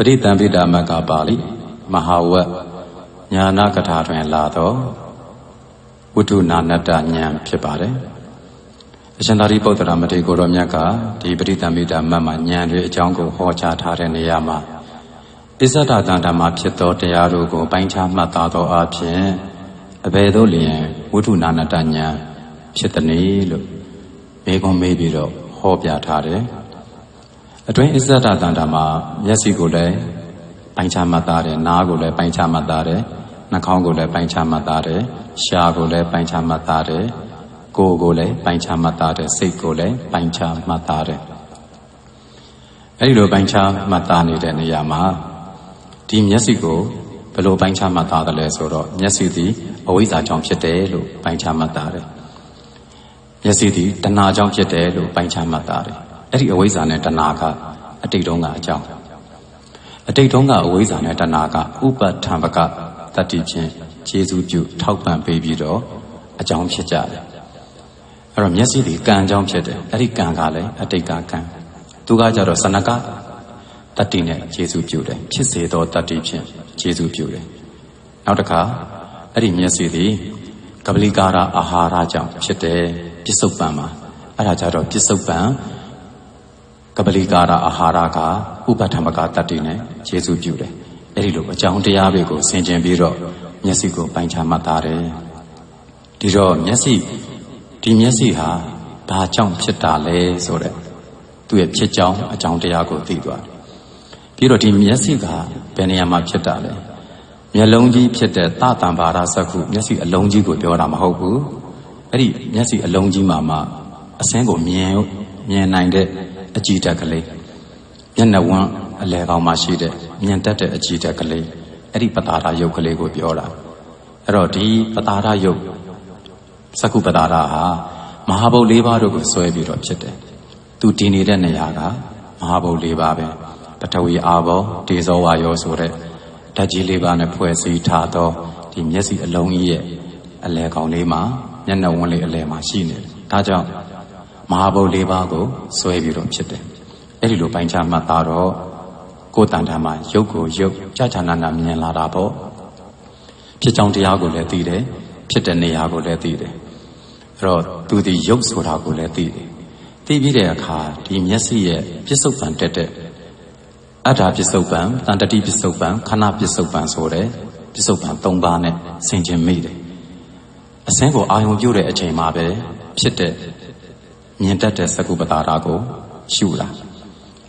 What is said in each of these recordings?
ပရိသံပိတာမကပါဠိမဟာဝတ်ညာနာကထာတွင်လာသောဝိတုနာနတ္တဉာဏ်ဖြစ်ပါတယ်အရှင်သာရိပုတ္တရာမထေရကိုရောမြတ်ကဒီပရိသံပိတာမတ်မှာဉာဏ်တွေအကြောင်းကိုဟောကြားထားတဲ့နေရာမှာပစ္စဒတန်ဓမ္မဖြစ်သောတရားတို့ကိုပိုင်းခြားမှတ်သားသောအဖြစ်အဘယ်သို့လျင်ဝိတုနာနတ္တဉာဏ်ဖြစ်သည်နည်းလို့မေးခွန်းမေးပြီးတော့ဟောပြထားတယ် အတွင်းအစ္ဆဒတန်တာမှာမျက်စိကိုလည်းပိုင်းခြားမှတ်သားတယ်နားကိုလည်းပိုင်းခြားမှတ်သားတယ်နှာခေါင်းကိုလည်းပိုင်းခြားမှတ်သားတယ်ရှားကိုလည်းပိုင်းခြားမှတ်သားတယ်ကိုယ်ကိုလည်းပိုင်းခြားမှတ်သားတယ်စိတ်ကိုလည်းပိုင်းခြားမှတ်သားတယ်အဲဒီလိုပိုင်းခြားမှတ်သားနေတဲ့နေရာမှာဒီမျက်စိကိုဘယ်လိုပိုင်းခြားမှတ်သားတယ်လဲဆိုတော့မျက်စိသည်အဝိဇ္ဇာကြောင့်ဖြစ်တယ်လို့ပိုင်းခြားမှတ်သားတယ်မျက်စိသည်တဏှာကြောင့်ဖြစ်တယ်လို့ပိုင်းခြားမှတ်သားတယ် အဲ့ဒီအဝိဇ္ဇာနဲ့တဏှာကအတိတ်တုန်းကအကြောင်းအတိတ်တုန်းကအဝိဇ္ဇာနဲ့တဏှာကဥပထံပကတတိဖြင့်ခြေစုပြုထောက်ပံ့ပေးပြီးတော့အကြောင်းဖြစ်ကြတယ်အဲ့တော့မျက်စိတွေကံအကြောင်းဖြစ်တယ်အဲ့ဒီကံကလည်းအတိတ်ကကံသူကကြတော့စနကတတိနဲ့ခြေစုပြုတယ်ဖြစ်စေသောတတိဖြင့်ခြေစုပြုတယ်နောက်တစ်ခါအဲ့ဒီမျက်စိသည်ကပလီကာရအာဟာရကြောင့်ဖြစ်တယ်ပြစ္ဆုတ်ပံမှာအဲ့ဒါကြတော့ပြစ္ဆုတ်ပံ ကပလီကာရအာဟာရကဥပထမကတတ္တိနဲ့ယေရှုပြုတယ်။အဲဒီလိုအကြောင်းတရားတွေကိုဆင်ခြင်ပြီးတော့မျက်စိကိုပိုင်းခြားမှတ်သားတယ်။ဒီတော့မျက်စိဒီမျက်စိဟာဘာကြောင့်ဖြစ်တာလဲဆိုတဲ့သူ့ရဲ့ဖြစ်ကြောင်းအကြောင်းတရားကိုသိသွားတယ်။ပြီးတော့ဒီမျက်စိကဘယ်နေရာမှာဖြစ်တာလဲ။မျက်လုံးကြီးဖြစ်တဲ့သတံပါရစက္ခုမျက်စိအလုံးကြီးကိုပြောတာမဟုတ်ဘူး။အဲ့ဒီမျက်စိအလုံးကြီးမှာမှအစင်းကိုမြင်မြင်နိုင်တဲ့ အကြည်တက်ကလေးမျက်နှာဝန်းအလဲကောင်မှာရှိတဲ့မြင်တတ်တဲ့အကြည်တက်ကလေးအဲ့ဒီပတာရယုတ်ကလေးကိုပြောတာအဲ့တော့ဒီပတာရယုတ်စကုပတာရဟာမဟာဘုတ်၄ပါးတို့ကိုဆွဲပြီးတော့ဖြစ်တယ်သူတည်နေတဲ့နေရာကမဟာဘုတ်၄ပါးပဲပထဝီအာဘောဒေဇောဝါယောဆိုတဲ့ဓာတ်ကြီး၄ပါးနဲ့ဖွဲ့စည်းထားသောဒီမျက်စိအလုံးကြီးရဲ့အလဲကောင်လေးမှာမျက်နှာဝန်းလေးအလဲမှာရှိနေတယ်ဒါကြောင့် မဟာဘုတ်၄ပါးကိုဆွဲပြီးတော့ဖြစ်တယ်အဲ့ဒီလိုပိုင်းခြားမှတ်သားတော့ကိုယ်တန်တန်မှာရုပ်ကိုရုပ်ကြာကြာနာနာမြင်လာတာပေါ့ဖြစ်ကြောင်းတရားကိုလည်းသိတယ်ဖြစ်တဲ့နေရာကိုလည်းသိတယ်အဲ့တော့သူဒီရုပ်ဆိုတာကိုလည်းသိတယ်သိပြီးတဲ့အခါဒီမျက်စိရဲ့ပြစ္ဆုတ်ပံတက်တဲ့အထာပြစ္ဆုတ်ပံတန်တတိပြစ္ဆုတ်ပံခဏပြစ္ဆုတ်ပံဆိုတဲ့ပြစ္ဆုတ်ပံ၃ပါးနဲ့ဆင်ခြင်မိတယ်အစင်းကိုအာယုံပြုတဲ့အချိန်မှာပဲဖြစ်တဲ့ မြင်တတ်တဲ့သကုပတာရာကိုရှုတာ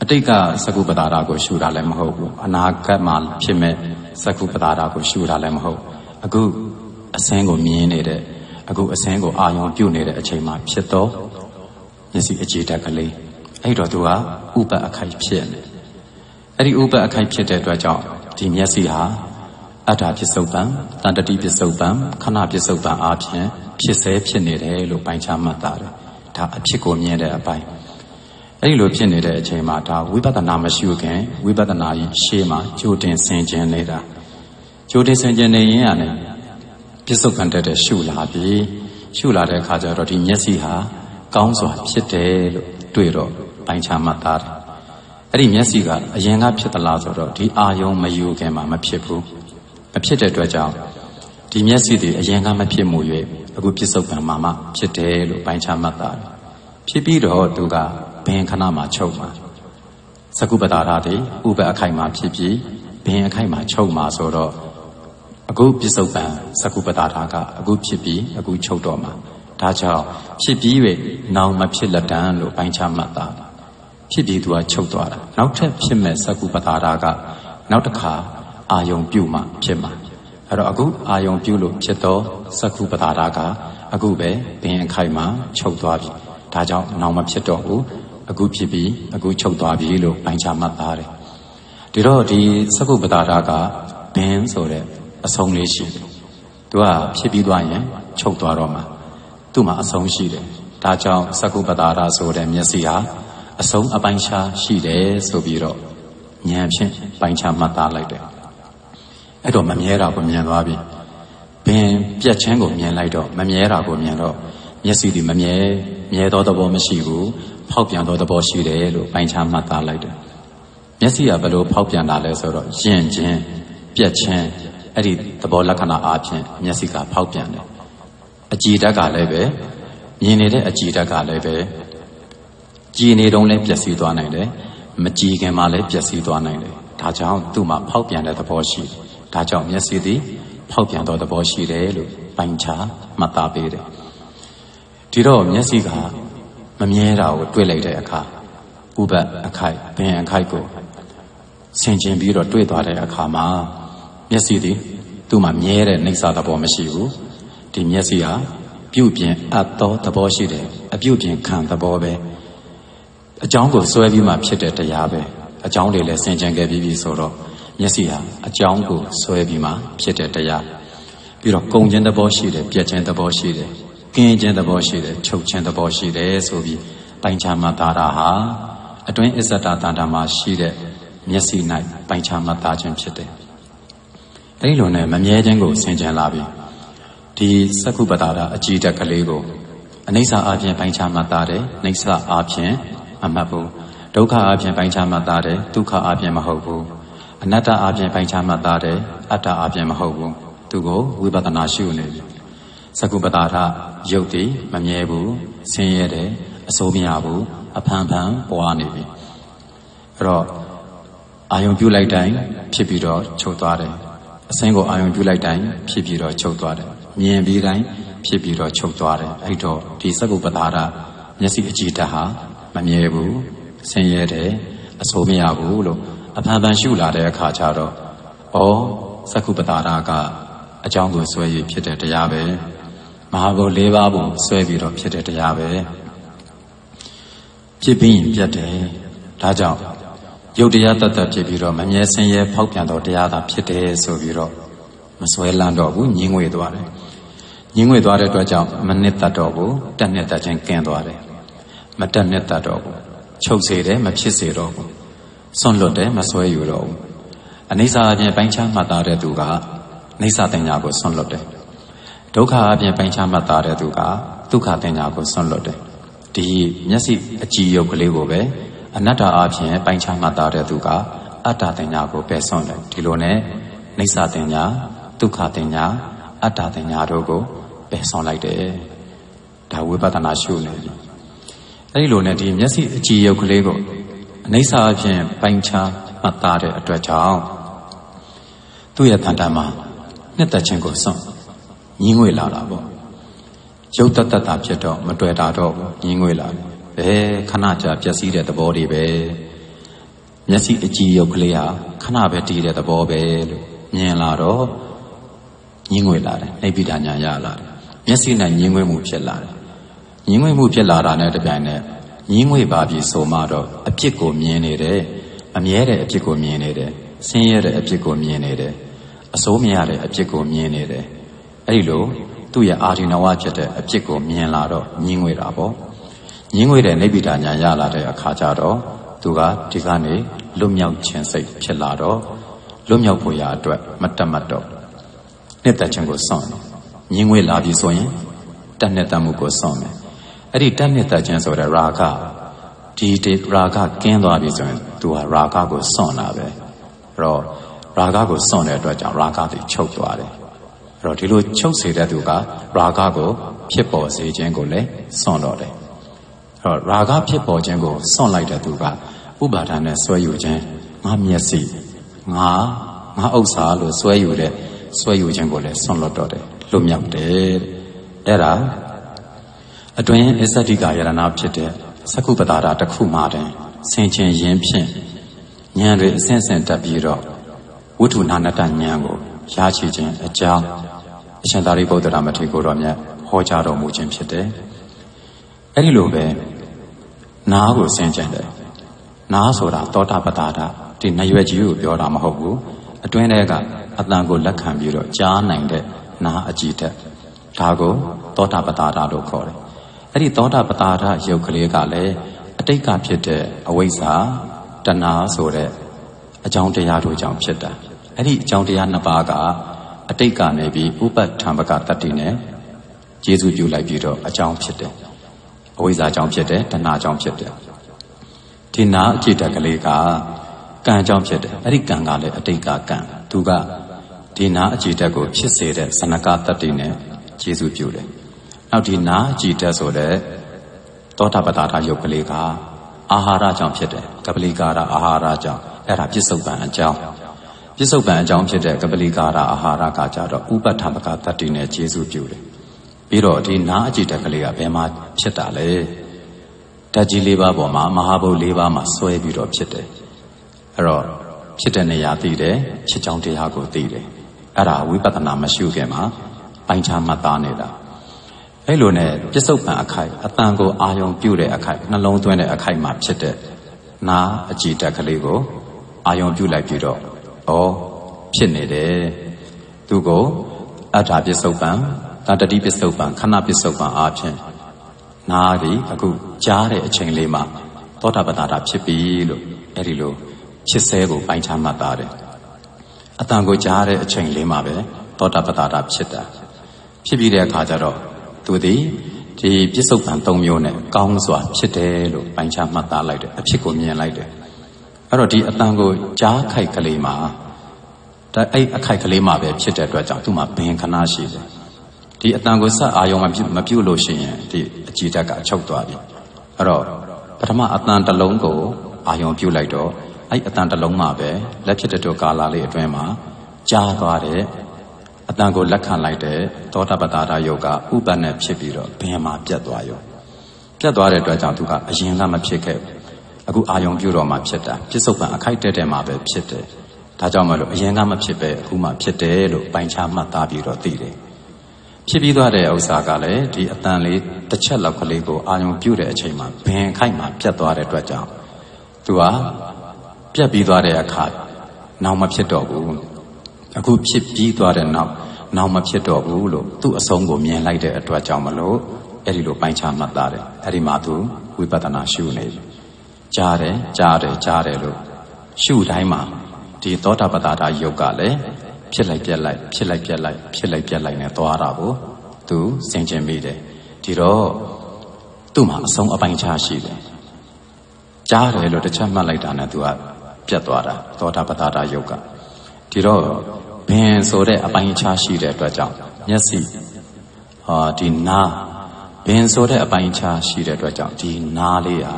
အတိတ်ကသကုပတာရာကိုရှုတာလည်းမဟုတ်ဘူးအနာဂတ်မှာဖြစ်မဲ့သကုပတာရာကိုရှုတာလည်းမဟုတ်အခုအစင်းကိုမြင်နေတဲ့အခုအစင်းကိုအာယုံပြုတ်နေတဲ့အချိန်မှာဖြစ်တော့မျက်စိအခြေတက်ကလေးအဲ့တော့သူကဥပအခိုက်ဖြစ်နေအဲ့ဒီဥပအခိုက်ဖြစ်တဲ့အတွက်ကြောင့်ဒီမျက်စိဟာအတ္တပစ္စုပန်တန်တတိပစ္စုပန်ခဏပစ္စုပန်အားဖြင့်ဖြစ်စေဖြစ်နေတယ်လို့ပိုင်းခြားမှတ်တာတယ် ဒါအဖြစ်ကိုမြင်တဲ့အပိုင်းအဲ့ဒီလိုဖြစ်နေတဲ့အချိန်မှာဒါဝိပဿနာမရှိခင်ဝိပဿနာကြီးရှေ့မှာကြိုတင်ဆင်ခြင်နေတာကြိုတင်ဆင်ခြင်နေရင်ရတယ်ပြစ္ဆုတ်ခံတဲ့ရှုလာပြီရှုလာတဲ့အခါကျတော့ဒီမျက်စိဟာကောင်းစွာဖြစ်တယ်လို့တွေ့တော့ပိုင်းခြားမှတ်သားတယ်အဲ့ဒီမျက်စိကအရင်ကဖြစ်သလားဆိုတော့ဒီအာယုံမယူခင်မှာမဖြစ်ဘူးမဖြစ်တဲ့အတွက်ကြောင့် ဒီမျက်စိတွေအရင်ကမဖြစ်မှု၍အခုပြစ္ဆုတ်ကံမှာမှဖြစ်တယ်လို့ပိုင်းခြားမှတ်တာဖြစ်ပြီးတော့သူကဘင်ခဏမှာချုပ်မှာသကုပတာရတွေဥပအခိုက်မှာဖြစ်ပြီးဘင်အခိုက်မှာချုပ်မှာဆိုတော့အခုပြစ္ဆုတ်ကံသကုပတာရကအခုဖြစ်ပြီးအခုချုပ်တော့မှာဒါကြောင့်ဖြစ်ပြီး၍နောင်မဖြစ်လက်တံလို့ပိုင်းခြားမှတ်တာဖြစ်ပြီးသူကချုပ်သွားတာနောက်ထပ်ဖြစ်မဲ့သကုပတာရကနောက်တစ်ခါအာယုံပြုမှဖြစ်မှာ အဲ့တော့အခုအာယုံပြုလို့ဖြစ်တော့သက္ခုပတာရကအခုပဲဘင်းအခိုက်မှာချုပ်သွားပြီဒါကြောင့်နောင်မဖြစ်တော့ဘူးအခုဖြစ်ပြီးအခုချုပ်သွားပြီလို့ပိုင်းခြားမှတ်သားတယ်ဒီတော့ဒီသက္ခုပတာရကဘင်းဆိုတဲ့အဆုံးလေးရှိတယ်သူကဖြစ်ပြီးသွားရင်ချုပ်သွားတော့မှာသူ့မှာအဆုံးရှိတယ်ဒါကြောင့်သက္ခုပတာရဆိုတဲ့မျက်စိဟာအဆုံးအပိုင်းခြားရှိတယ်ဆိုပြီးတော့ဉာဏ်ဖြင့်ပိုင်းခြားမှတ်သားလိုက်တယ် အဲ့တော့မမြဲတာကိုမြင်သွားပြီဘင်ပြက်ချင်းကိုမြင်လိုက်တော့မမြဲတာကိုမြင်တော့မျက်စိဒီမမြဲမြဲသောသဘောမရှိဘူးဖောက်ပြန်သောသဘောရှိတယ်လို့ပိုင်းခြားမှတ်သားလိုက်တယ်မျက်စိကဘယ်လိုဖောက်ပြန်တာလဲဆိုတော့ယဉ်ချင်းပြက်ချင်းအဲ့ဒီသဘောလက္ခဏာအားဖြင့်မျက်စိကဖောက်ပြန်တယ်အကြည်ဓာတ်ကလည်းပဲမြင်နေတဲ့အကြည်ဓာတ်ကလည်းပဲကြည်နေတုန်းလည်းပျက်စီးသွားနိုင်တယ်မကြည်ခင်မှလည်းပျက်စီးသွားနိုင်တယ်ဒါကြောင့်သူ့မှာဖောက်ပြန်တဲ့သဘောရှိတယ် ဒါကြောင့်မျက်စိသည်ဖောက်ပြန်သောသဘောရှိတယ်လို့ပိုင်ချမှတ်သားပေးတယ်ဒီတော့မျက်စိကမမြဲတာကိုတွေ့လိုက်တဲ့အခါဥပတ်အခိုက်ပင်အခိုက်ကိုဆင်ခြင်ပြီးတော့တွေ့သွားတဲ့အခါမှာမျက်စိသည်သူ့မှာမြဲတဲ့နှိစ္စသဘောမရှိဘူးဒီမျက်စိဟာပြုတ်ပြင်အပ်သောသဘောရှိတယ်အပြုတ်ပြင်ခံသဘောပဲအကြောင်းကိုစွဲပြီးမှဖြစ်တဲ့တရားပဲအကြောင်းတွေလည်းဆင်ခြင်ခဲ့ပြီးပြီဆိုတော့ မျက်စိဟာအကြောင်းကိုစွဲပြီးမှဖြစ်တဲ့တရားပြီးတော့ကုံခြင်းသဘောရှိတယ်ပြက်ခြင်းသဘောရှိတယ်ကင်းခြင်းသဘောရှိတယ်ချုပ်ခြင်းသဘောရှိတယ်ဆိုပြီးပိုင်ချမှတ်သားတာဟာအတွင်းအစ္ဆတတန်တာမှာရှိတဲ့မျက်စိ၌ပိုင်ချမှတ်သားခြင်းဖြစ်တယ်အဲဒီလိုနဲ့မမြဲခြင်းကိုဆင်ခြင်လာပြီဒီသက္ကုပတာအကြည်တက်ကလေးကိုအနိစ္စအပြင်ပိုင်ချမှတ်သားတယ်နိစ္စအပြင်အမှတ်ဘူးဒုက္ခအပြင်ပိုင်ချမှတ်သားတယ်ဒုက္ခအပြင်မဟုတ်ဘူး အနတ္တအပြင်ပိုင်ချမှတ်သားတယ်အတ္တအပြင်မဟုတ်ဘူးသူကိုဝိပဿနာရှုနေပြီသကုပတာထရုပ်တည်မမြဲဘူးဆင်းရဲတယ်အစိုးမရဘူးအဖန်ဖန်ပွားနေပြီအဲ့တော့အာယုံပြုလိုက်တိုင်းဖြစ်ပြီးတော့ချုပ်သွားတယ်အစင်းကိုအာယုံပြုလိုက်တိုင်းဖြစ်ပြီးတော့ချုပ်သွားတယ်မြင်ပြီးတိုင်းဖြစ်ပြီးတော့ချုပ်သွားတယ်အဲ့တော့ဒီသကုပတာထမျက်စိအကြည့်တတ်ဟာမမြဲဘူးဆင်းရဲတယ်အစိုးမရဘူးလို့ အဖန်ဖန်ရှုလာတဲ့အခါကျတော့ဩသကုပတာရကအကြောင်းကိုဆွဲရဖြစ်တဲ့တရားပဲမဟာဘုတ်၄ပါးကိုဆွဲပြီးတော့ဖြစ်တဲ့တရားပဲဖြစ်ပြီးရင်ပြတ်တယ်ဒါကြောင့်ယုတ်တရားတတ်တတ်ဖြစ်ပြီးတော့မမြဲဆင်းရဲဖောက်ပြန်တော့တရားသာဖြစ်တယ်ဆိုပြီးတော့မဆွဲလန်းတော့ဘူးညင်းငွေသွားတယ်ညင်းငွေသွားတဲ့အတွက်ကြောင့်မနစ်တတ်တော့ဘူးတက်နှစ်တတ်ခြင်းကင်းသွားတယ်မတက်နှစ်တတ်တော့ဘူးချုပ်စေတယ်မဖြစ်စေတော့ဘူး စွန့်လွတ်တယ်မဆွဲယူတော့ဘူးအနိစ္စအပြင်ပိုင်းခြားမှတ်သားတဲ့သူကနိစ္စတင်ညာကိုစွန့်လွတ်တယ်ဒုက္ခအပြင်ပိုင်းခြားမှတ်သားတဲ့သူကဒုက္ခတင်ညာကိုစွန့်လွတ်တယ်ဒီမျက်စိအကြည်ယုတ်ကလေးကိုပဲအနတ္တအပြင်ပိုင်းခြားမှတ်သားတဲ့သူကအတ္တတင်ညာကိုပယ်စွန့်တယ်ဒီလိုနဲ့နိစ္စတင်ညာဒုက္ခတင်ညာအတ္တတင်ညာတို့ကိုပယ်စွန့်လိုက်တယ်ဒါဝိပဿနာရှုနေပြီအဲဒီလိုနဲ့ဒီမျက်စိအကြည်ယုတ်ကလေးကို အနိစ္စအပြင်ပိုင်းခြားမှတ်သားတဲ့အတွက်ကြောင့်သူ့ရဲ့တန်တမ်းမှာနှစ်သက်ခြင်းကိုစွန့်ညီးငွေလာတာပေါ့ရုပ်တတတာဖြစ်တော့မတွေ့တာတော့ညီးငွေလာတယ်ဘယ်ခဏကြာပျက်စီးတဲ့သဘောတွေပဲမျက်စိအကြည့်ရုပ်ကလေးဟာခဏပဲတည်တဲ့သဘောပဲလို့မြင်လာတော့ညီးငွေလာတယ်နှိပ်ပိဋညာရလာတယ်မျက်စိနဲ့ညီးငွေမှုဖြစ်လာတယ်ညီးငွေမှုဖြစ်လာတာနဲ့တပြိုင်နက် ညီးငွေပါပြီဆိုမှတော့အပြစ်ကိုမြင်နေတယ်အမြဲတဲ့အပြစ်ကိုမြင်နေတယ်ဆင်းရဲတဲ့အပြစ်ကိုမြင်နေတယ်အစိုးမရတဲ့အပြစ်ကိုမြင်နေတယ်အဲ့ဒီလိုသူ့ရဲ့အာရိနဝဖြစ်တဲ့အပြစ်ကိုမြင်လာတော့ညင်းငွေတာပေါ့ညင်းငွေတဲ့နိဗ္ဗိဒာညာရလာတဲ့အခါကျတော့သူကဒီကနေလွတ်မြောက်ခြင်းစိတ်ဖြစ်လာတော့လွတ်မြောက်ဖို့ရာအတွက်မတတ်မတ်တော့နှစ်သက်ခြင်းကိုစွန့်ညင်းငွေလာပြီဆိုရင်တတ်နှစ်သက်မှုကိုစွန့်မယ် အဲ့ဒီတတ်နှစ်သက်ခြင်းဆိုတဲ့ရာဂဒီဒီရာဂကင်းသွားပြီဆိုရင်သူဟာရာဂကိုစွန့်လာပဲအဲ့တော့ရာဂကိုစွန့်တဲ့အတွက်ကြောင့်ရာဂတွေချုပ်သွားတယ်အဲ့တော့ဒီလိုချုပ်စေတဲ့သူကရာဂကိုဖြစ်ပေါ်စေခြင်းကိုလည်းစွန့်တော့တယ်အဲ့တော့ရာဂဖြစ်ပေါ်ခြင်းကိုစွန့်လိုက်တဲ့သူကဥပါဒာနဲ့ဆွဲယူခြင်းငါမျက်စိငါငါဥစ္စာလို့ဆွဲယူတဲ့ဆွဲယူခြင်းကိုလည်းစွန့်လွတ်တော့တယ်လွတ်မြောက်တယ်အဲ့ဒါ အတွင်းအစ္ဆတိကယရဏဖြစ်တဲ့သကုပတာတာတစ်ခုမှတင်ဆင်ခြင်ရင်းဖြင့်ဉာဏ်တွေအစဉ်စဉ်တက်ပြီးတော့ဝိထုနာနတဉာဏ်ကိုရရှိခြင်းအကြောင်းအရှင်သာရိပုတ္တရာမထေရကိုတော်မြတ်ဟောကြားတော်မူခြင်းဖြစ်တယ်။အဲဒီလိုပဲနားကိုဆင်ခြင်တယ်။နားဆိုတာသောတာပတ္တာဒီနရွယ်ကြီးကိုပြောတာမဟုတ်ဘူး။အတွင်းထဲကအတန်ကိုလက်ခံပြီးတော့ကြားနိုင်တဲ့နားအကြည့်တက်ဒါကိုသောတာပတ္တာလို့ခေါ်တယ်။ အဲ့ဒီသောတာပတ္တာရုပ်ကလေးကလည်းအတိတ်ကဖြစ်တဲ့အဝိဇ္ဇာတဏှာဆိုတဲ့အကြောင်းတရားတို့ကြောင့်ဖြစ်တာအဲ့ဒီအကြောင်းတရားနှစ်ပါးကအတိတ်ကနေပြီးဥပ္ပထံပကတတ္တိနဲ့ကျေစုပြုလိုက်ပြီးတော့အကြောင်းဖြစ်တယ်အဝိဇ္ဇာကြောင့်ဖြစ်တယ်တဏှာကြောင့်ဖြစ်တယ်ဒီနာအจิตတကလေးကကံအကြောင်းဖြစ်တယ်အဲ့ဒီကံကလည်းအတိတ်ကကံသူကဒီနာအကြည်တက်ကိုဖြစ်စေတဲ့ဇနကတတ္တိနဲ့ကျေစုပြုတယ် နောက်ဒီနာအကြည်တက်ဆိုတဲ့သောတာပတ္တာယုတ်ကလေးကအာဟာရကြောင့်ဖြစ်တယ်ကပလီကာရအာဟာရကြောင့်အဲ့ဒါပြစ္ဆုတ်ပံအကြောင်းပြစ္ဆုတ်ပံအကြောင်းဖြစ်တဲ့ကပလီကာရအာဟာရကကြတော့ဥပဋ္ဌမကတတ္တိနဲ့ကျေစုပြုတယ်ပြီးတော့ဒီနာအကြည်တက်ကလေးကဘယ်မှာဖြစ်တာလဲဓာတ်ကြီး၄ပါးပေါ်မှာမဟာဘုတ်၄ပါးမှာဆွဲပြီးတော့ဖြစ်တယ်အဲ့တော့ဖြစ်တဲ့နေရာသိတယ်ဖြစ်ကြောင်းတရားကိုသိတယ်အဲ့ဒါဝိပဿနာမရှိခင်မှာပိုင်းခြားမှတ်သားနေတာ အဲ့လိုနဲ့ပြစ္ဆုတ်ပံအခိုက်အတန်ကိုအာယုံပြုတဲ့အခိုက်နှလုံးသွင်းတဲ့အခိုက်မှာဖြစ်တဲ့နာအကြည်တက်ကလေးကိုအာယုံပြုလိုက်ပြီးတော့ဩဖြစ်နေတယ်သူကိုအထာပြစ္ဆုတ်ပံတတတိပစ္စုပန်ခဏပစ္စုပန်အားဖြင့်နားဒီအခုကြားတဲ့အချိန်လေးမှာသောတာပတ္တာဖြစ်ပြီလို့အဲ့ဒီလိုဖြစ်စဲကိုပိုင်းခြားမှတ်သားတယ်အတန်ကိုကြားတဲ့အချိန်လေးမှာပဲသောတာပတ္တာဖြစ်တာဖြစ်ပြီးတဲ့အခါကျတော့ သူသည်ဒီပစ္စုပန်၃မျိုးနဲ့ကောင်းစွာဖြစ်တယ်လို့ပိုင်းခြားမှတ်သားလိုက်တယ်အဖြစ်ကိုမြင်လိုက်တယ်အဲ့တော့ဒီအတန်ကိုကြားခိုက်ကလေးမှာဒါအဲ့အခိုက်ကလေးမှာပဲဖြစ်တဲ့အတွက်ကြောင့်သူ့မှာဘင်ခဏရှိတယ်ဒီအတန်ကိုဆက်အာယုံမပြုမပြုလို့ရှိရင်ဒီအကြည်ဓာတ်ကအချုပ်သွားပြီအဲ့တော့ပထမအတန်တစ်လုံးကိုအာယုံပြုလိုက်တော့အဲ့အတန်တစ်လုံးမှာပဲလက်ဖြစ်တဲ့တို့ကာလာလေးအတွင်းမှာကြားသွားတဲ့ အတန်ကိုလက်ခံလိုက်တဲ့သောတာပတ္တာယုတ်ကဥပ္ပနဲ့ဖြစ်ပြီးတော့ဘယ်မှာပြတ်သွားရောပြတ်သွားတဲ့အတွက်ကြောင့်သူကအရင်ကမဖြစ်ခဲ့အခုအာယုံပြုတော့မှဖြစ်တာပြစ္ဆုတ်ပံအခိုက်တဲတဲမှာပဲဖြစ်တယ်ဒါကြောင့်မလို့အရင်ကမဖြစ်ပဲအခုမှဖြစ်တယ်လို့ပိုင်းခြားမှတ်သားပြီးတော့သိတယ်ဖြစ်ပြီးသွားတဲ့ဥစ္စာကလည်းဒီအတန်လေးတစ်ချက်လောက်ကလေးကိုအာယုံပြုတဲ့အချိန်မှာဘင်ခိုက်မှာပြတ်သွားတဲ့အတွက်ကြောင့်သူကပြတ်ပြီးသွားတဲ့အခါနောက်မဖြစ်တော့ဘူး အခုဖြစ်ပြီးသွားတဲ့နောက်နောက်မဖြစ်တော့ဘူးလို့သူ့အဆုံးကိုမြင်လိုက်တဲ့အတွက်ကြောင့်မလို့အဲ့ဒီလိုပိုင်းခြားမှတ်သားတယ်အဲ့ဒီမှာသူဝိပဿနာရှုနေပြီကြားတယ်ကြားတယ်ကြားတယ်လို့ရှုတိုင်းမှာဒီသောတာပတ္တာယုတ်ကလည်းဖြစ်လိုက်ပြက်လိုက်ဖြစ်လိုက်ပြက်လိုက်ဖြစ်လိုက်ပြက်လိုက်နဲ့သွားတာကိုသူစင်ကျင်မိတယ်ဒီတော့သူ့မှာအဆုံးအပိုင်းခြားရှိတယ်ကြားတယ်လို့တစ်ချက်မှတ်လိုက်တာနဲ့သူကပြက်သွားတာသောတာပတ္တာယုတ်က ဒီတော့ဘင်ဆိုတဲ့အပိုင်းခြားရှိတဲ့အတွက်ကြောင့်မျက်စိဟာဒီနာဘင်ဆိုတဲ့အပိုင်းခြားရှိတဲ့အတွက်ကြောင့်ဒီနာလေးဟာ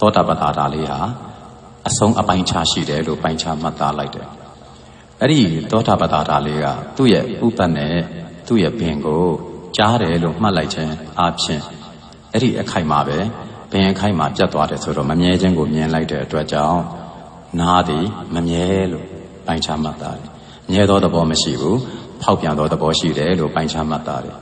သောတာပတ္တာလေးဟာအဆုံးအပိုင်းခြားရှိတယ်လို့ပိုင်းခြားမှတ်သားလိုက်တယ်အဲ့ဒီသောတာပတ္တာလေးကသူ့ရဲ့ဥပ္ပနဲ့သူ့ရဲ့ဘင်ကိုကြားတယ်လို့မှတ်လိုက်ခြင်းအပြင်အဲ့ဒီအခိုက်မှာပဲဘင်အခိုက်မှာပြတ်သွားတယ်ဆိုတော့မမြဲခြင်းကိုမြင်လိုက်တဲ့အတွက်ကြောင့်နားသည်မမြဲလို့ ပိုင်းခြားမှတ်သားတယ်မြဲသောသဘောမရှိဘူးဖောက်ပြန်သောသဘောရှိတယ်လို့ပိုင်းခြားမှတ်သားတယ်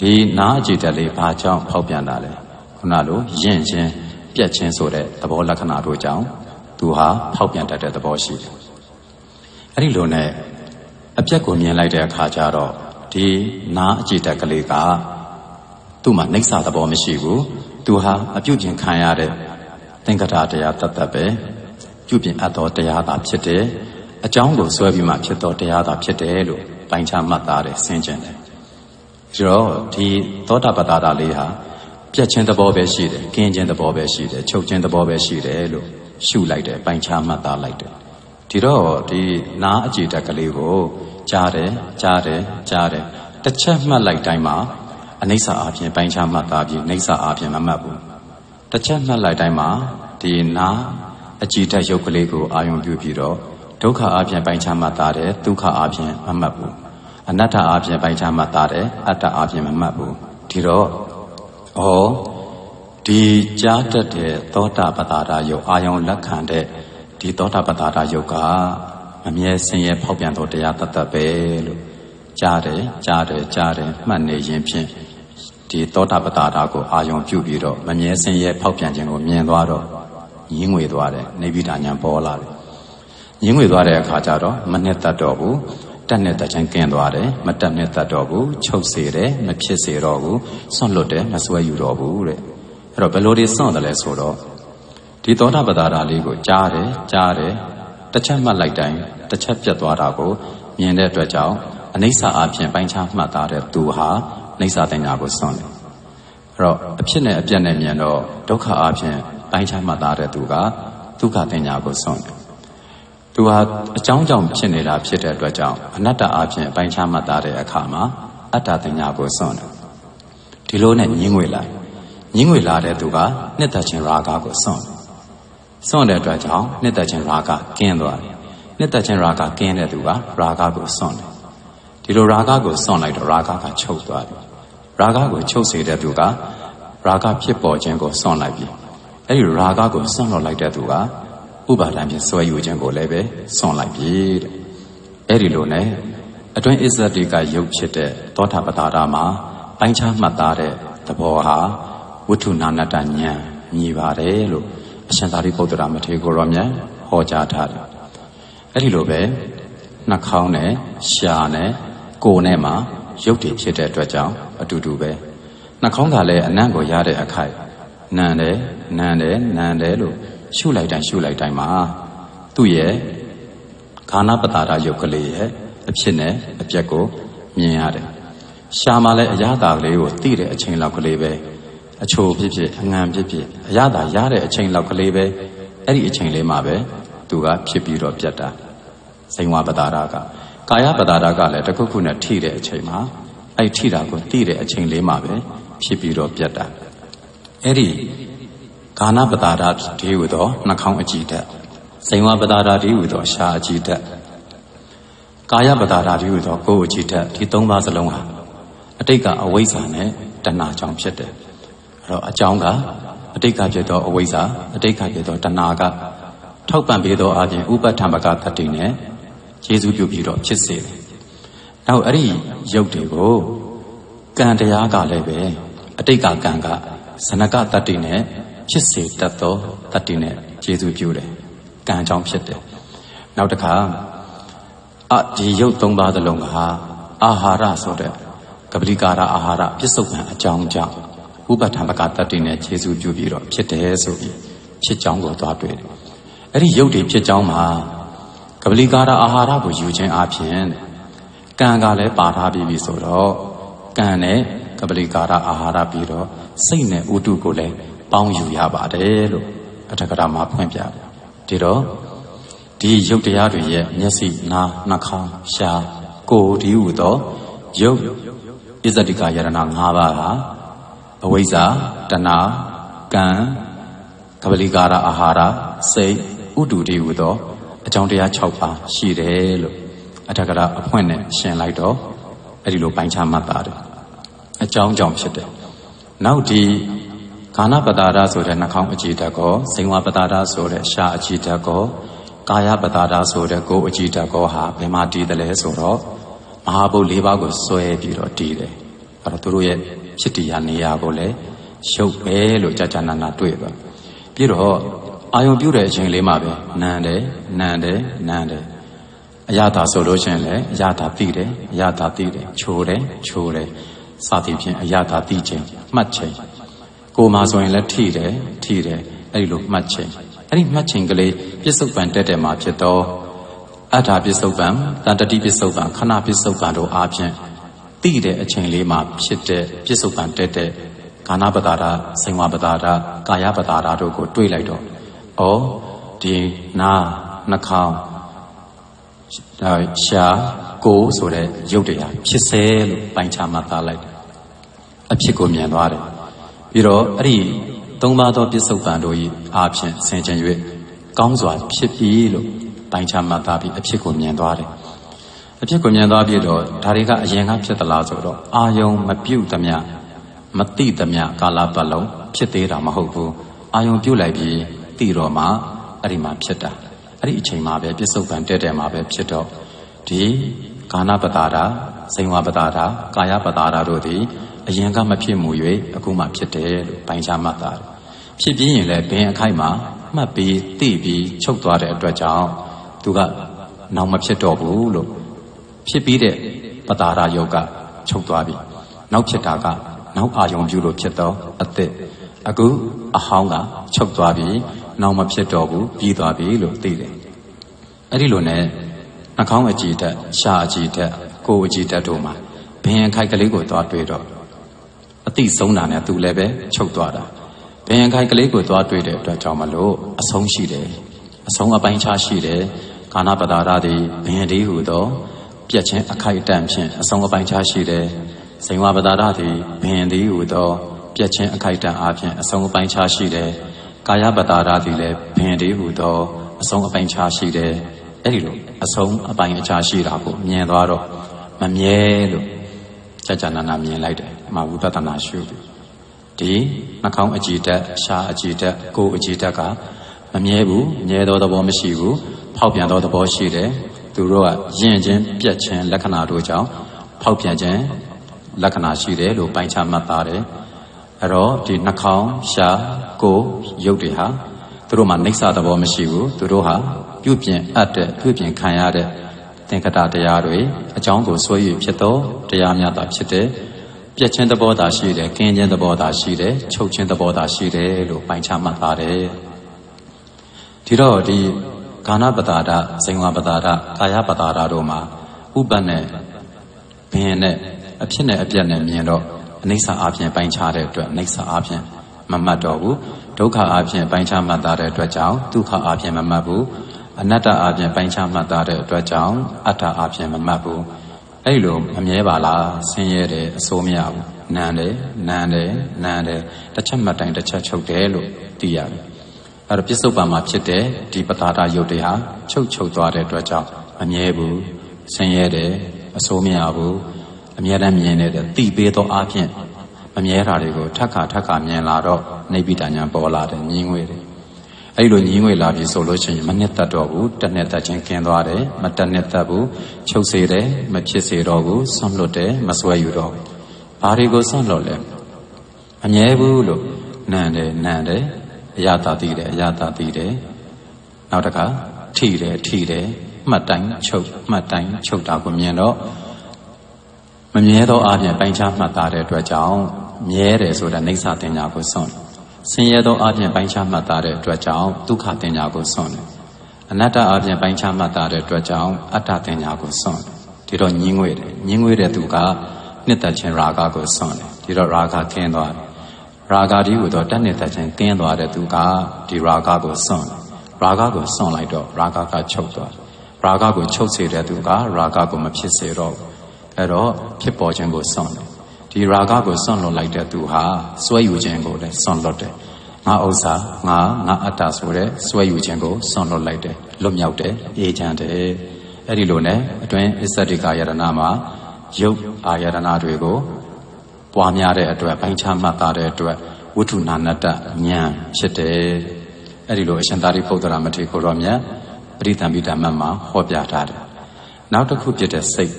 ဒီနားအခြေတက်လေးဘာကြောင့်ဖောက်ပြန်တာလဲခုနလိုယဉ်ခြင်းပြက်ခြင်းဆိုတဲ့သဘောလက္ခဏာတို့ကြောင့်သူဟာဖောက်ပြန်တတ်တဲ့သဘောရှိတယ်အဲ့ဒီလိုနဲ့အပြက်ကိုမြင်လိုက်တဲ့အခါကျတော့ဒီနားအခြေတက်ကလေးကသူ့မှာနှိမ့်စာသဘောမရှိဘူးသူဟာအပြုတ်ကျင်ခံရတဲ့သင်္ကတာတရားတတ်တတ်ပဲပြုပြင်အပ်သောတရားသာဖြစ်တယ် အကြောင်းကိုဆွဲပြီးမှဖြစ်သောတရားသာဖြစ်တယ်လို့ပိုင်းခြားမှတ်သားတယ်ဆင်ခြင်တယ်ဒီတော့ဒီသောတာပတ္တာလေးဟာပြက်ခြင်းသဘောပဲရှိတယ်ကင်းခြင်းသဘောပဲရှိတယ်ချုပ်ခြင်းသဘောပဲရှိတယ်လို့ရှုလိုက်တယ်ပိုင်းခြားမှတ်သားလိုက်တယ်ဒီတော့ဒီနားအခြေတက်ကလေးကိုကြားတယ်ကြားတယ်ကြားတယ်တစ်ချက်မှတ်လိုက်တိုင်းမှာအနိစ္စအပြင်ပိုင်းခြားမှတ်သားပြီးအိဋ္ဌအပြင်မမှတ်ဘူးတစ်ချက်မှတ်လိုက်တိုင်းမှာဒီနားအခြေတက်ရုပ်ကလေးကိုအာယုံပြုပြီးတော့ ဒုက္ခအပြင်ပိုင်းခြားမှတ်သားတယ်ဒုက္ခအပြင်မမှတ်ဘူးအနတ္တအပြင်ပိုင်းခြားမှတ်သားတယ်အတ္တအပြင်မမှတ်ဘူးဒီတော့ဩဒီကြားတတ်တဲ့သောတာပတ္တာယုတ်အာယုံလက်ခံတဲ့ဒီသောတာပတ္တာယုတ်ကမမြဲဆင်းရဲဖောက်ပြန်သောတရားတတ်တတ်ပဲလို့ကြားတယ်ကြားတယ်ကြားတယ်မှတ်နေရင်ဖြင့်ဒီသောတာပတ္တာကိုအာယုံပြုပြီးတော့မမြဲဆင်းရဲဖောက်ပြန်ခြင်းကိုမြင်သွားတော့ရင်းငွေသွားတယ်နေဗိဒာညာပေါ်လာတယ် ရင်းငွေသွားတဲ့အခါကျတော့မနဲ့တတ်တော့ဘူးတက်နဲ့တက်ချင်းကင်းသွားတယ်မတက်နဲ့တတ်တော့ဘူးချုပ်စေတယ်မဖြစ်စေတော့ဘူးဆွန့်လွတ်တယ်မစွဲယူတော့ဘူးတဲ့အဲ့တော့ဘယ်လိုတွေစွန့်တယ်လဲဆိုတော့ဒီသောတာပတ္တာလေးကိုကြားတယ်ကြားတယ်တစ်ချက်မှတ်လိုက်တိုင်းတစ်ချက်ပြတ်သွားတာကိုမြင်တဲ့အတွက်ကြောင့်အနိစ္စအဖြစ်ပိုင်းခြားမှတ်သားတဲ့သူဟာအိဋ္ဌတင်ညာကိုစွန့်တယ်အဲ့တော့အဖြစ်နဲ့အပြတ်နဲ့မြင်တော့ဒုက္ခအဖြစ်ပိုင်းခြားမှတ်သားတဲ့သူကဒုက္ခတင်ညာကိုစွန့်တယ် သူဟာအကြောင်းကြောင့်ဖြစ်နေတာဖြစ်တဲ့အတွက်ကြောင့်အနတ္တအပြင်အပိုင်းခြားမှတ်သားတဲ့အခါမှာအတ္တတင်ညာကိုစွန့်တယ်ဒီလိုနဲ့ညင်းငွေလာညင်းငွေလာတဲ့သူကနှစ်သက်ခြင်းရာဂကိုစွန့်စွန့်တဲ့အတွက်ကြောင့်နှစ်သက်ခြင်းရာဂကင်းသွားတယ်နှစ်သက်ခြင်းရာဂကင်းတဲ့သူကရာဂကိုစွန့်တယ်ဒီလိုရာဂကိုစွန့်လိုက်တော့ရာဂကချုပ်သွားတယ်ရာဂကိုချုပ်စေတဲ့သူကရာဂဖြစ်ပေါ်ခြင်းကိုစွန့်လိုက်ပြီအဲ့ဒီရာဂကိုစွန့်လို့လိုက်တဲ့သူက ဥပါဒံဖြင့်ဆွဲယူခြင်းကိုလည်းပဲစွန့်လိုက်ပြီတဲ့အဲ့ဒီလိုနဲ့အတွင်းအစ္စတိကယုတ်ဖြစ်တဲ့သောတာပတ္တာမှာပိုင်းခြားမှတ်သားတဲ့သဘောဟာဝိထုနာနတ္တဉာဏ်မြည်ပါတယ်လို့အရှင်သာရိပုတ္တရာမထေရကိုရောမြတ်ဟောကြားထားတယ်အဲ့ဒီလိုပဲနှာခေါင်းနဲ့ရှာနဲ့ကိုယ်နဲ့မှာရုပ်တည်ဖြစ်တဲ့အတွက်ကြောင့်အတူတူပဲနှာခေါင်းကလည်းအနံ့ကိုရတဲ့အခိုက်နံတယ်နံတယ်နံတယ်လို့ ရှုလိုက်တိုင်းရှုလိုက်တိုင်းမှာသူ့ရဲ့ခန္ဓာပတာရယုတ်ကလေးရဲ့အဖြစ်နဲ့အပျက်ကိုမြင်ရတယ်ရှာမှလည်းအရသာကလေးကိုသိတဲ့အချိန်လောက်ကလေးပဲအချိုဖြစ်ဖြစ်အငံဖြစ်ဖြစ်အရသာရတဲ့အချိန်လောက်ကလေးပဲအဲ့ဒီအချိန်လေးမှာပဲသူကဖြစ်ပြီးတော့ပြတ်တာစိန်ဝပတာရကကာယပတာရကလည်းတခုခုနဲ့ထိတဲ့အချိန်မှာအဲ့ထိတာကိုသိတဲ့အချိန်လေးမှာပဲဖြစ်ပြီးတော့ပြတ်တာအဲ့ဒီ ကာဏပတာရဒီဟုသောနှာခေါင်းအကြည့်တက်စိန်ဝပတာရဒီဟုသောရှားအကြည့်တက်ကာယပတာရဒီဟုသောကိုယ်အကြည့်တက်ဒီသုံးပါးစလုံးဟာအတိတ်ကအဝိဇ္ဇာနဲ့တဏှာကြောင့်ဖြစ်တယ်အဲ့တော့အကြောင်းကအတိတ်ကဖြစ်သောအဝိဇ္ဇာအတိတ်ကဖြစ်သောတဏှာကထောက်ပံ့ပေးသောအပြင်ဥပဋ္ဌမကတတိနဲ့ယေရှုပြုပြီးတော့ဖြစ်စေတယ်။နောက်အဲ့ဒီရုပ်တွေကိုကံတရားကလည်းပဲအတိတ်ကကံကဇနကတတိနဲ့ ဖြစ်စေတတ်သောတတိနဲ့ယေရှုပြုတယ်။ကံကြောင့်ဖြစ်တယ်။နောက်တစ်ခါအဒီရုပ်သုံးပါးသလုံးကအာဟာရဆိုတဲ့ကပလီကာရအာဟာရပြစ္ဆုတ်ပံအကြောင်းကြောင့်ဥပဋ္ဌမကတတ္တိနဲ့ခြေစုပြုပြီးတော့ဖြစ်တယ်ဆိုပြီးဖြစ်ကြောင်းကိုသွားတွေ့တယ်။အဲ့ဒီရုပ်တွေဖြစ်ကြောင်းမှာကပလီကာရအာဟာရကိုယူခြင်းအပြင်ကံကလည်းပါထားပြီးပြီဆိုတော့ကံနဲ့ကပလီကာရအာဟာရပြီးတော့စိတ်နဲ့ဥတုကိုလည်း ပေါင်းယူရပါတယ်လို့အထက်ကရာမှာဖွင့်ပြတယ်။ဒီတော့ဒီရုပ်တရားတွေရဲ့မျက်စိနားနှာခေါင်းရှားကိုယ်ဒီဟုသောရုပ်ဣဇတိကယရဏ၅ပါးဟာအဝိဇ္ဇာတဏှာကံကပလီကာရအာဟာရစိတ်ဥတုတိဟုသောအကြောင်းတရား6ပါးရှိတယ်လို့အထက်ကရာအဖွင့်နဲ့ရှင်းလိုက်တော့အဲ့ဒီလိုပိုင်းခြားမှတ်သားတယ်အကြောင်းကြောင့်ဖြစ်တယ်နောက်ဒီ ခန္ဓာပတာရဆိုတဲ့နှာခေါင်းအကြည့်ဓာတ်ကောစိန်ဝပတာရဆိုတဲ့ရှားအကြည့်ဓာတ်ကောကာယပတာရဆိုတဲ့ကိုယ်အကြည့်ဓာတ်ကောဟာဘယ်မှာတည်တယ်လဲဆိုတော့မဟာဘုတ်၄ပါးကိုစွဲပြီးတော့တည်တယ်အဲ့တော့သူတို့ရဲ့ဖြစ်တရားနေရာကိုလည်းရုပ်ပဲလို့ကြာကြာနာနာတွေ့ပါပြီးတော့အာယုံပြုတဲ့အချိန်လေးမှာပဲနန်းတယ်နန်းတယ်နန်းတယ်အရသာဆိုလို့ရှိရင်လည်းအရသာသိတယ်အရသာသိတယ်ချိုးတယ်ချိုးတယ်စသည်ဖြင့်အရသာသိခြင်းမှတ်ခြင်း ကိုယ်မှာဆိုရင်လည်းထိတယ်ထိတယ်အဲ့ဒီလိုမှတ်ခြင်းအဲ့ဒီမှတ်ခြင်းကလေးပြစ္ဆုတ်ပံတက်တယ်မှာဖြစ်တော့အထာပစ္စုပန်တန်တတိပစ္စုပန်ခဏပစ္စုပန်တို့အားဖြင့်သိတဲ့အချိန်လေးမှာဖြစ်တဲ့ပစ္စုပန်တက်တဲ့ကာဏပတာရစိန်ဝပတာရကာယပတာရတို့ကိုတွေးလိုက်တော့ဩဒီနာနှာခေါင်းရှာကိုဆိုတဲ့ရုပ်တရားဖြစ်စေလို့ပိုင်းခြားမှသားလိုက်တယ်အဖြစ်ကိုမြင်သွားတယ် ပြီးတော့အဲ့ဒီသုံးပါးသောပစ္စုပန်တို့၏အားဖြင့်ဆင်ခြင်၍ကောင်းစွာဖြစ်ပြီလို့ပိုင်းခြားမှတ်သားပြီးအဖြစ်ကိုမြင်သွားတယ်အဖြစ်ကိုမြင်သွားပြီးတော့ဒါတွေကအရင်ကဖြစ်သလားဆိုတော့အာယုံမပြုတ်သမျှမတိသမျှကာလပတ်လုံးဖြစ်သေးတာမဟုတ်ဘူးအာယုံပြုတ်လိုက်ပြီးတည်တော့မှအဲ့ဒီမှာဖြစ်တာအဲ့ဒီအချိန်မှာပဲပြစ္ဆုတ်ပံတဲ့တဲ့မှာပဲဖြစ်တော့ဒီကာဏပတာရာစိန်ဝပတာရာကာယပတာရာတို့သည် အရင်ကမဖြစ်မှု၍အခုမှဖြစ်တယ်လို့ပိုင်းခြားမှတ်တာဖြစ်ပြီးရင်လည်းဘင်အခိုက်မှာမှတ်ပြီးသိပြီးချုပ်သွားတဲ့အတွက်ကြောင့်သူကနောက်မဖြစ်တော့ဘူးလို့ဖြစ်ပြီးတဲ့ပတာရယုတ်ကချုပ်သွားပြီနောက်ဖြစ်တာကနောက်အာယုံပြုလို့ဖြစ်တော့အသက်အခုအဟောင်းကချုပ်သွားပြီနောက်မဖြစ်တော့ဘူးပြီးသွားပြီလို့သိတယ်အဲ့ဒီလိုနဲ့နှာခေါင်းအကြည့်တက်ရှားအကြည့်တက်ကိုယ်အကြည့်တက်တို့မှာဘင်ခိုက်ကလေးကိုသွားတွေ့တော့ အတိဆုံးတာနဲ့သူလည်းပဲချုပ်သွားတာဘင်ခိုက်ကလေးကိုသွားတွေ့တဲ့အတွက်ကြောင့်မလို့အဆုံးရှိတယ်အဆုံးအပိုင်းခြားရှိတယ်ကာဏပတာရသည်ဘင်ဒီဟုသောပြက်ချင်းအခိုက်အတန့်ဖြင့်အဆုံးအပိုင်းခြားရှိတယ်ဇိမ်ဝပတာရသည်ဘင်ဒီဟုသောပြက်ချင်းအခိုက်အတန့်အားဖြင့်အဆုံးအပိုင်းခြားရှိတယ်ကာယပတာရသည်လည်းဘင်ဒီဟုသောအဆုံးအပိုင်းခြားရှိတယ်အဲ့ဒီလိုအဆုံးအပိုင်းအခြားရှိတာကိုမြင်သွားတော့မမြဲလို့ ကြာကြာနာနာမြင်လိုက်တယ်အမှဝိပဿနာရှုပြီးဒီနှာခေါင်းအကြည်တက်ရှားအကြည်တက်ကိုယ်အကြည်တက်ကမမြဲဘူးမြဲသောသဘောမရှိဘူးဖောက်ပြန်သောသဘောရှိတယ်သူတို့ကယဉ်ချင်းပြက်ချင်းလက္ခဏာတို့ကြောင့်ဖောက်ပြန်ခြင်းလက္ခဏာရှိတယ်လို့ပိုင်းခြားမှတ်သားတယ်အဲ့တော့ဒီနှာခေါင်းရှားကိုယ်ရုပ်တွေဟာသူတို့မှာနှိစ္စသဘောမရှိဘူးသူတို့ဟာပြုပြင်အပ်တဲ့ပြုပြင်ခံရတဲ့ သင်္ကတတရားတွေအကြောင်းကိုဆွဲရဖြစ်သောတရားများသာဖြစ်တဲ့ပြည့်ချင်းသဘောသာရှိတယ်ကင်းခြင်းသဘောသာရှိတယ်ချုပ်ခြင်းသဘောသာရှိတယ်လို့ပိုင်းခြားမှတ်ပါတယ်ဒီတော့ဒီကာဏပတာဒဇိမ်ဝပတာဒကာယပတာဒတို့မှာဥပတ်နဲ့ဘင်းနဲ့အဖြစ်နဲ့အပြက်နဲ့မြင်တော့အနိစ္စအပြင်ပိုင်းခြားတဲ့အတွက်အနိစ္စအပြင်မမှတ်တော့ဘူးဒုက္ခအပြင်ပိုင်းခြားမှတ်သားတဲ့အတွက်ကြောင့်ဒုက္ခအပြင်မမှတ်ဘူး အနတ္တအပြင်ပိုင်းခြားမှတ်သားတဲ့အတွက်ကြောင့်အတ္တအပြင်မမှတ်ဘူးအဲ့လိုမမြဲပါလားဆင်းရဲတယ်အဆိုးမရဘူးနန်းတယ်နန်းတယ်နန်းတယ်တစ်ချက်မှတ်တိုင်းတစ်ချက်ချုပ်တယ်လို့သိရတယ်အဲ့တော့ပြစ္ဆုတ်ပံမှာဖြစ်တဲ့ဒီပတာတာယုတ်တွေဟာချုပ်ချုပ်သွားတဲ့အတွက်ကြောင့်မမြဲဘူးဆင်းရဲတယ်အဆိုးမရဘူးအမြဲတမ်းမြင်နေတဲ့တိပေးသောအဖြစ်မမြဲတာတွေကိုထက်ခါထက်ခါမြင်လာတော့နေပိတညာပေါ်လာတယ်ညီငွေတယ် အဲ့လိုညီငွေလာပြီဆိုလို့ရှိရင်မနှစ်သက်တော့ဘူးတနှစ်သက်ချင်းกินသွားတယ်မတနှစ်သက်ဘူးချုပ်စေတယ်မဖြစ်စေတော့ဘူးဆွန့်လွတ်တယ်မဆွဲယူတော့ဘူးဘာတွေကိုဆွန့်လွတ်လဲအမြဲဘူးလို့နန်တယ်နန်တယ်အရာတာတည်တယ်အရာတာတည်တယ်နောက်တခါထိတယ်ထိတယ်မှတ်တိုင်းချုပ်မှတ်တိုင်းချုပ်တာကိုမြင်တော့မမြဲသောအားဖြင့်ပိုင်းခြားမှတ်သားတဲ့အတွက်ကြောင့်မြဲတယ်ဆိုတာနေစာတင်ညာကိုစွန့် ဆင်းရဲသောအားဖြင့်ပိုင်းခြားမှတ်သားတဲ့အတွက်ကြောင့်ဒုက္ခတင်ညာကိုစွန့်တယ်အနတ္တအားဖြင့်ပိုင်းခြားမှတ်သားတဲ့အတွက်ကြောင့်အတ္တတင်ညာကိုစွန့်တယ်ဒီတော့ညင်းငွေတယ်ညင်းငွေတဲ့သူကနှစ်သက်ခြင်းရာဂကိုစွန့်တယ်ဒီတော့ရာဂကင်းသွားတယ်ရာဂဒီဟူသောတတ်နှစ်သက်ခြင်းကင်းသွားတဲ့သူကဒီရာဂကိုစွန့်ရာဂကိုစွန့်လိုက်တော့ရာဂကချုပ်သွားရာဂကိုချုပ်စေတဲ့သူကရာဂကိုမဖြစ်စေတော့ဘူးအဲ့တော့ဖြစ်ပေါ်ခြင်းကိုစွန့်တယ် ဒီရာဂကိုစွန့်လွတ်လိုက်တဲ့သူဟာစွဲယူခြင်းကိုလည်းစွန့်လွတ်တယ်ငါဥစ္စာငါငါအတ္တဆိုတဲ့စွဲယူခြင်းကိုစွန့်လွတ်လိုက်တယ်လွတ်မြောက်တယ်အေးချမ်းတယ်အဲ့ဒီလိုနဲ့အတွင်းအစ္စတိကယရဏမှာယုတ်အာယရဏတွေကိုပွားများတဲ့အတွက်ပိုင်းခြားမှတ်သားတဲ့အတွက်ဝိထုနာနတ္တဉာဏ်ဖြစ်တယ်အဲ့ဒီလိုအရှင်သာရိပုတ္တရာမထေရကိုရောမြတ်ပရိသံပိဓမ္မမှာဟောပြထားတယ်နောက်တစ်ခုဖြစ်တဲ့စိတ်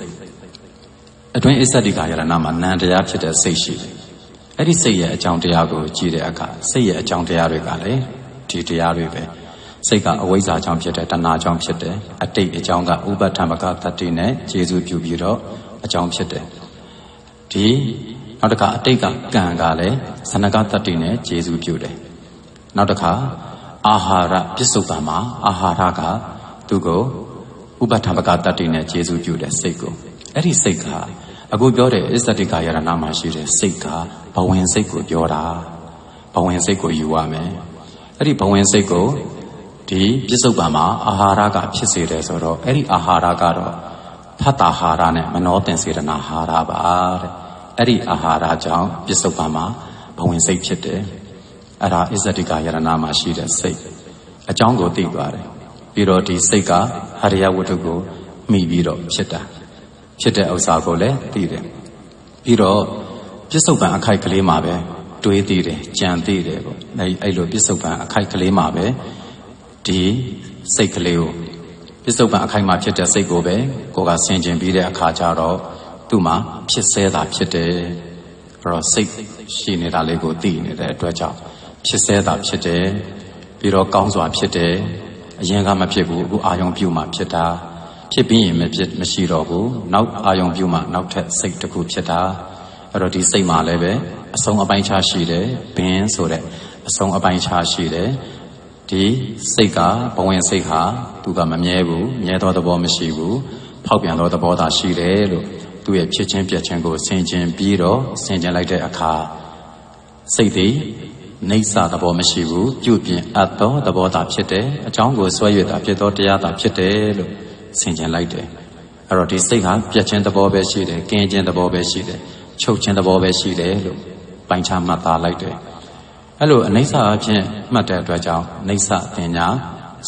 အတွင်းအစ္စတိကယရဏမှာနံတရားဖြစ်တဲ့စိတ်ရှိတယ်။အဲ့ဒီစိတ်ရဲ့အကြောင်းတရားကိုကြည့်တဲ့အခါစိတ်ရဲ့အကြောင်းတရားတွေကလည်းဒီတရားတွေပဲ။စိတ်ကအဝိဇ္ဇာကြောင့်ဖြစ်တယ်တဏှာကြောင့်ဖြစ်တယ်။အတိတ်အကြောင်းကဥပဋ္ဌမကတတ္တိနဲ့ကျေစုပြုပြီးတော့အကြောင်းဖြစ်တယ်။ဒီနောက်တစ်ခါအတိတ်ကကံကလည်းဇနကတတ္တိနဲ့ကျေစုပြုတယ်။နောက်တစ်ခါအာဟာရပြစ္ဆုတ်ပံမှာအာဟာရကသူ့ကိုဥပဋ္ဌမကတတ္တိနဲ့ကျေစုပြုတယ်စိတ်ကို အဲ့ဒီစိတ်ကအခုပြောတဲ့အစ္စတိကယရဏမှာရှိတဲ့စိတ်ကဘဝင်စိတ်ကိုပြောတာဘဝင်စိတ်ကိုယူရမယ်အဲ့ဒီဘဝင်စိတ်ကိုဒီပြစ္ဆုတ်ပံမှာအာဟာရကဖြစ်စေတယ်ဆိုတော့အဲ့ဒီအာဟာရကတော့ဖတ်တာဟာရနဲ့မနောတင်စေတနာဟာရပါတဲ့အဲ့ဒီအာဟာရကြောင့်ပြစ္ဆုတ်ပံမှာဘဝင်စိတ်ဖြစ်တယ်အဲ့ဒါအစ္စတိကယရဏမှာရှိတဲ့စိတ်အကြောင်းကိုသိသွားတယ်ပြီးတော့ဒီစိတ်ကဟရိယဝတ္ထုကိုမိပြီးတော့ဖြစ်တာ ဖြစ်တဲ့ဥစ္စာကိုလည်းသိတယ်ပြီးတော့ပြစ္ဆုတ်ပံအခိုက်ကလေးမှာပဲတွေးသိတယ်ကြံသိတယ်ပေါ့အဲအဲ့လိုပြစ္ဆုတ်ပံအခိုက်ကလေးမှာပဲဒီစိတ်ကလေးကိုပြစ္ဆုတ်ပံအခိုက်မှာဖြစ်တဲ့စိတ်ကိုပဲကိုကဆင်ကျင်ပြီးတဲ့အခါကျတော့သူ့မှာဖြစ်ဆဲတာဖြစ်တယ်အဲ့တော့စိတ်ရှိနေတာလေးကိုသိနေတဲ့အတွက်ကြောင့်ဖြစ်ဆဲတာဖြစ်တယ်ပြီးတော့ကောင်းစွာဖြစ်တယ်အရင်ကမဖြစ်ဘူးအခုအာယုံပြုမှဖြစ်တာ ဖြစ်ပြီးရင်မဖြစ်မရှိတော့ဘူးနောက်အာယုံပြုမှနောက်ထပ်စိတ်တစ်ခုဖြစ်တာအဲ့တော့ဒီစိတ်မှာလည်းပဲအဆုံးအပိုင်းခြားရှိတယ်ဘင်းဆိုတဲ့အဆုံးအပိုင်းခြားရှိတယ်ဒီစိတ်ကဘဝင်စိတ်ဟာသူကမမြဲဘူးမြဲသောသဘောမရှိဘူးဖောက်ပြန်သောသဘောသာရှိတယ်လို့သူ့ရဲ့ဖြစ်ချင်းပြက်ချင်းကိုဆင်ခြင်ပြီးတော့ဆင်ခြင်လိုက်တဲ့အခါစိတ်သည်နေဆာသဘောမရှိဘူးပြုပြင်အပ်သောသဘောသာဖြစ်တယ်အကြောင်းကိုဆွဲရတာဖြစ်သောတရားသာဖြစ်တယ်လို့ ဆင်ခြင်လိုက်တယ်အဲ့တော့ဒီစိတ်ဟာပြက်ခြင်းသဘောပဲရှိတယ်ကင်းခြင်းသဘောပဲရှိတယ်ချုပ်ခြင်းသဘောပဲရှိတယ်လို့ပိုင်ခြားမှတ်သားလိုက်တယ်အဲ့လိုအနိစ္စအဖြစ်မှတ်တဲ့အတွက်ကြောင့်အိဋ္ဌတင်ညာ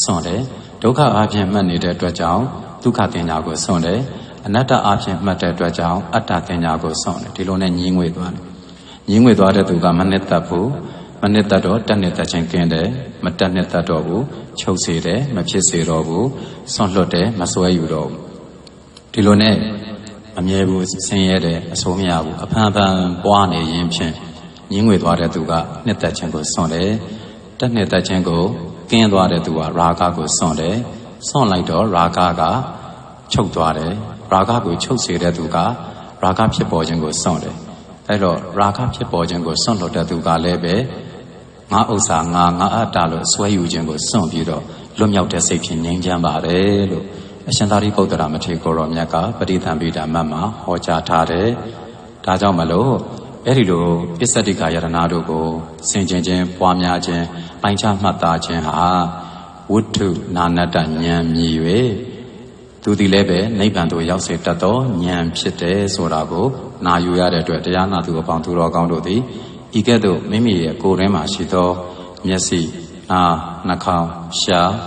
စွန့်တယ်ဒုက္ခအဖြစ်မှတ်နေတဲ့အတွက်ကြောင့်ဒုက္ခတင်ညာကိုစွန့်တယ်အနတ္တအဖြစ်မှတ်တဲ့အတွက်ကြောင့်အတ္တတင်ညာကိုစွန့်တယ်ဒီလိုနဲ့ညီးငွေသွားတယ်ညီးငွေသွားတဲ့သူကမနှစ်သက်ဘူး မနှစ်သက်တော့တက်နှစ်သက်ချင်းကင်းတယ်မတက်နှစ်သက်တော့ဘူးချုပ်စေတယ်မဖြစ်စေတော့ဘူးစွန့်လွတ်တယ်မစွဲယူတော့ဘူးဒီလိုနဲ့အမြဲဘူးဆင်းရဲတယ်အဆိုးမရဘူးအဖန်ဖန်ပွားနေရင်ဖြင့်ညင်းငွေသွားတဲ့သူကနှစ်သက်ခြင်းကိုစွန့်တယ်တက်နှစ်သက်ခြင်းကိုကင်းသွားတဲ့သူကရာဂကိုစွန့်တယ်စွန့်လိုက်တော့ရာဂကချုပ်သွားတယ်ရာဂကိုချုပ်စေတဲ့သူကရာဂဖြစ်ပေါ်ခြင်းကိုစွန့်တယ်အဲ့တော့ရာဂဖြစ်ပေါ်ခြင်းကိုစွန့်လွတ်တဲ့သူကလည်းပဲ ငါဥစ္စာငါငါအတ္တလို့ဆွဲယူခြင်းကိုစွန့်ပြီးတော့လွတ်မြောက်တဲ့စိတ်ဖြင့်ငြိမ်းချမ်းပါတယ်လို့အရှင်သာရိပုတ္တရာမထေရကိုရောမြတ်ကပဋိသင်္ပိဓမ္မတ်မှာဟောကြားထားတယ်။ဒါကြောင့်မလို့အဲ့ဒီလိုပစ္စတိကာယရဏတို့ကိုဆင်ခြင်ခြင်းပွားများခြင်းပိုင်းခြားမှတ်သားခြင်းဟာဝတ္ထုနာနတ္တဉာဏ်မြည်၍သူသည်လည်းပဲနိဗ္ဗာန်သို့ရောက်စေတတ်သောဉာဏ်ဖြစ်တယ်ဆိုတာကိုနာယူရတဲ့အတွက်တရားနာသူအပေါင်းသူတော်ကောင်းတို့သည် ဤကဲ့သို့မိမိရဲ့ကိုယ်ထဲမှာရှိသော မျက်စိ၊နား၊နှာခေါင်း၊ရှား၊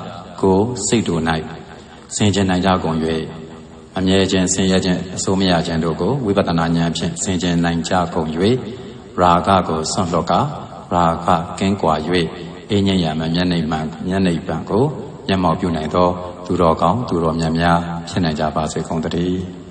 ကိုယ်၊စိတ်တို့၌ဆင်ခြင်နိုင်ကြကုန်၍အမြဲခြင်းဆင်းရဲခြင်းအစိုးမရခြင်းတို့ကိုဝိပဿနာဉာဏ်ဖြင့်ဆင်ခြင်နိုင်ကြကုန်၍ရာဂကိုဆွန့်လွတ်ကရာဂကင်းကွာ၍အင်းဉဏ်ရမမျက်နှိပ်မှန်မျက်နှိပ်ပံကိုမျက်မှောက်ပြုနိုင်သော သူတော်ကောင်းသူတော်မြတ်များဖြစ်နိုင်ကြပါစေကုန်သတည်း